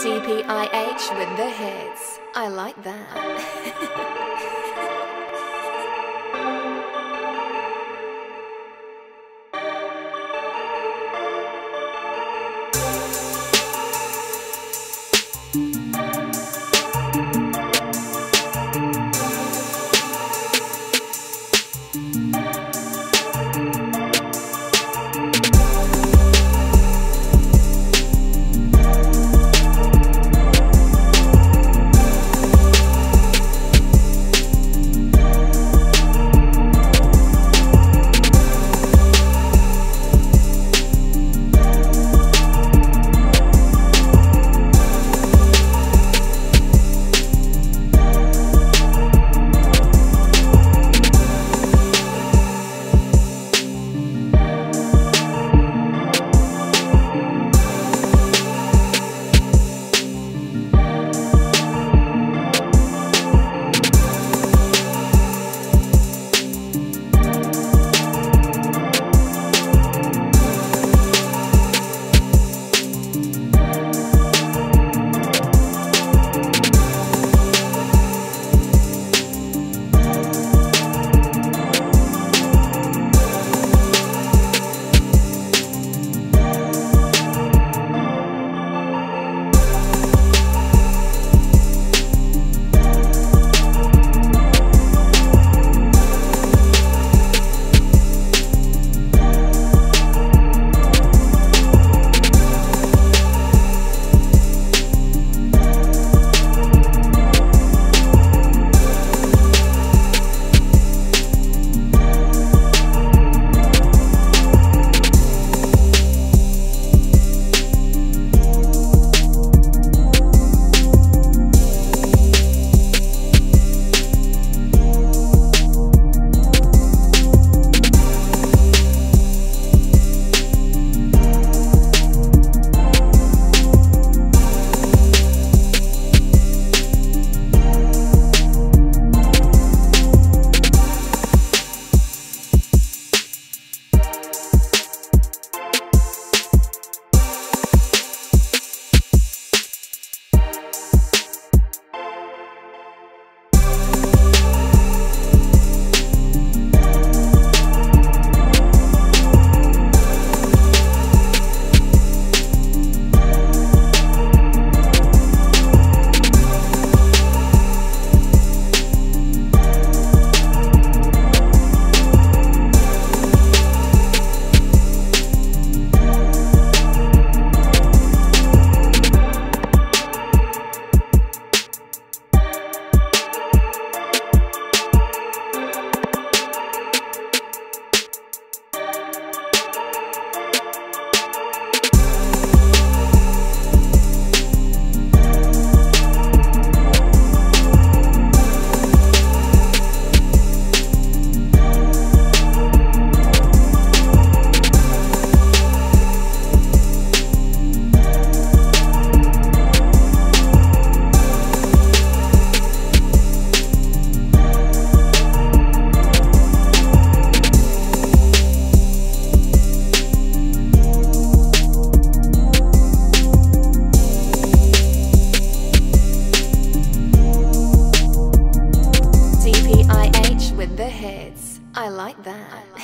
DPIH with the hits. I like that. kids. I like that. I like